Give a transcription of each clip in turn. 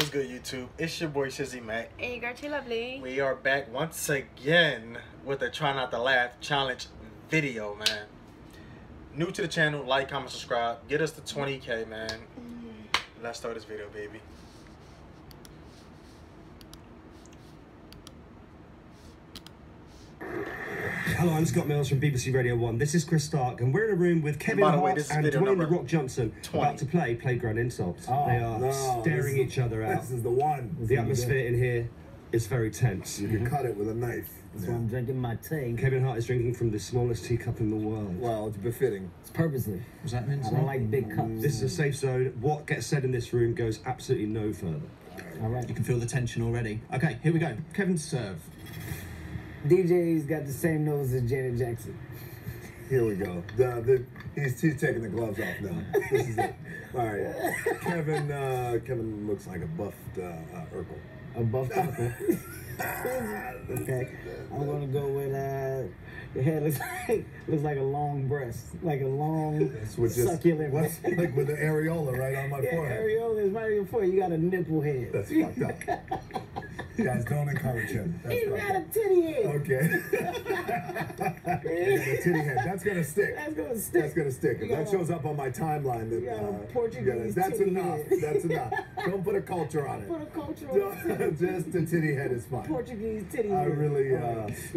YouTube? It's your boy Shizzy Mac. And you got you lovely. We are back once again with a Try Not to Laugh challenge video, man. New to the channel, like, comment, subscribe. Get us to 20k, man. Mm-hmm. Let's start this video, baby. Hello, I'm Scott Mills from BBC Radio 1. This is Chris Stark, and we're in a room with Kevin By the way, Hart and Dwayne The Rock Johnson 20. about to play Playground Insults. Oh, they are no, staring this- each other out. This is the one. The atmosphere in here is very tense. You can cut it with a knife. That's why I'm drinking my tea. Kevin Hart is drinking from the smallest teacup in the world. Well, it's befitting. It's purposely. Was that meant I don't like big cups. Mm. This is a safe zone. What gets said in this room goes absolutely no further. All right. You can feel the tension already. Okay, here we go. Kevin to serve. DJ's got the same nose as Janet Jackson. Here we go. The, the, he's, he's taking the gloves off now. This is it. All right. Kevin uh, Kevin looks like a buffed uh, uh, Urkel. A buff couple. okay. I'm gonna go with uh your head looks like looks like a long breast. Like a long That's what just succulent what's, like with the areola right on my Yeah, forehead. areola is right in your forehead. You got a nipple head. That's fucked up. Guys, don't encourage him. That's He's fucked got a titty head. Okay. the titty head. That's gonna stick. That's gonna stick. That's gonna stick. If that shows up on my timeline, then a uh, Portuguese yeah, that's enough. head. That's enough. Don't put a culture on it. Put a culture on it. Just a titty head is fine. Portuguese titty head. I really, uh,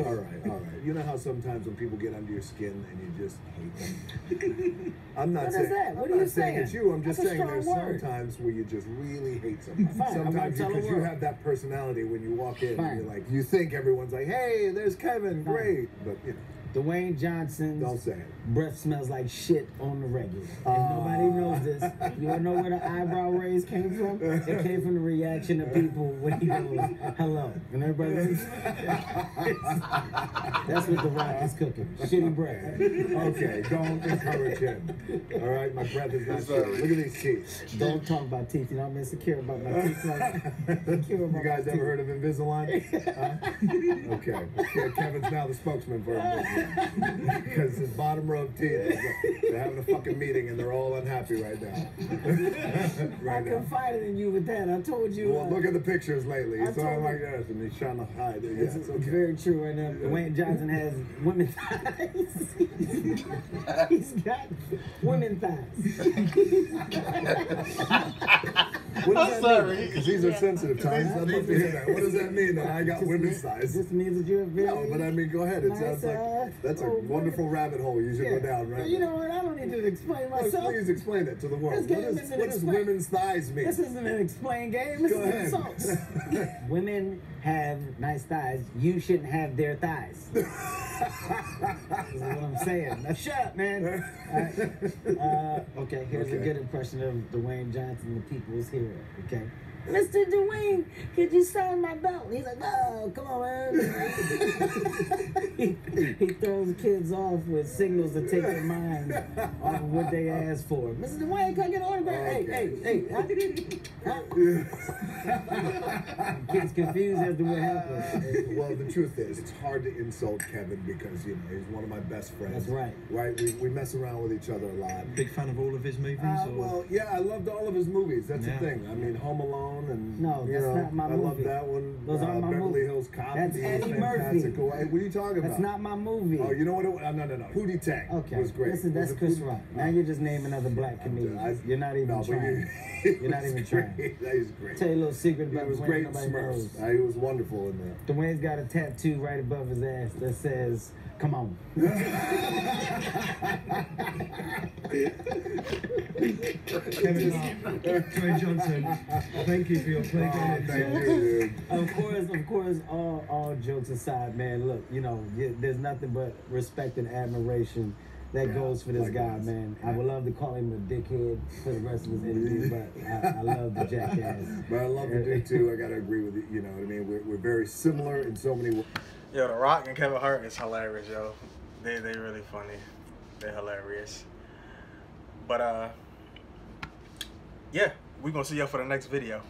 all right, all right. You know how sometimes when people get under your skin and you just hate them? I'm not What is saying, that? What I'm are you saying saying? it's you. I'm just That's saying there's sometimes where you just really hate somebody. Fine, sometimes because you have that personality when you walk in, and you're like, you think everyone's like, hey, there's Kevin, Fine. great. But, you know, Dwayne Johnson's don't say it. breath smells like shit on the regular. Oh. And nobody knows this. You wanna know where the eyebrow raise came from? It came from the reaction of people when he goes, hello. And everybody goes, That's what the rock is cooking. Shitty breath. Okay, don't encourage him. All right, my breath is not shit. Look at these teeth. Don't talk about teeth. You know, I'm insecure about my teeth. Like, about You guys ever teeth. heard of Invisalign? Huh? Okay. Yeah, Kevin's now the spokesman for Invisalign. Because his bottom row of teeth, they're having a fucking meeting and they're all unhappy right now. I right now. confided in you with that. I told you. Well, uh, look at the pictures lately. I He's told like you. this and he's trying to hide it. It's, Yeah, it's it's okay. very true right now. Dwayne Johnson has women thighs. He's got women thighs. What I'm does that sorry. mean? Because these are sensitive times. I'd love to hear that. What does that mean that I got Just women's mean- size? This means that you're very. No, but I mean, go ahead. It sounds like uh, that's a oh, wonderful rabbit hole you should Yeah. go down, right? You know what? I don't need to explain myself. Please explain it to the world. This What, game is, isn't what does women's thighs mean? This isn't an explain game. This Go is ahead. insults. Women have nice thighs. You shouldn't have their thighs. this is what I'm saying. Now shut up, man. Alright. Uh, okay, here's a good impression of Dwayne Johnson, the people's hero. Okay. Mr. Dwayne, could you sign my belt? He's like, oh, come on, man. he, he throws kids off with signals to take their mind off of what they asked for. Mr. Dwayne, can I get an autograph? Hey, hey, hey. Huh? Huh? Kids confused as to what happened. well, the truth is, it's hard to insult Kevin because you know he's one of my best friends. That's right. Right? We, we mess around with each other a lot. Big fan of all of his movies? Uh, or? well, yeah, I loved all of his movies. That's Yeah. the thing. I mean, Home Alone and No, that's know, not my I love that one. Those uh, aren't my Beverly movie. Hills Cop. That's Eddie. Murphy. What are you talking about? That's not my movie. Oh, you know what? It, uh, no, no, no. Pootie Tang Okay, was great. listen, that's Chris Rock. Now you're just naming other black I- comedians. You're not even no, trying. you- You're not even was trying. That is great. Tell you a little secret He about was Dwayne great in nobody knows. Smurfs. Uh, he was wonderful in there. Dwayne's got a tattoo right above his ass that says, "Come on." Kevin Hart, Dwayne Johnson, thank you for your Oh, playground thank you. Of course, of course, all all jokes aside, man. Look, you know, there's nothing but respect and admiration that Yeah, goes for this guy, likewise. man. I would love to call him a dickhead for the rest of his interview, but I, I love the jackass. But I love the dude too. I gotta agree with you. You know what I mean? We're, we're very similar in so many ways. Yo, The Rock and Kevin Hart is hilarious, yo. They they really funny. They're hilarious. But uh, yeah, we gonna see y'all for the next video.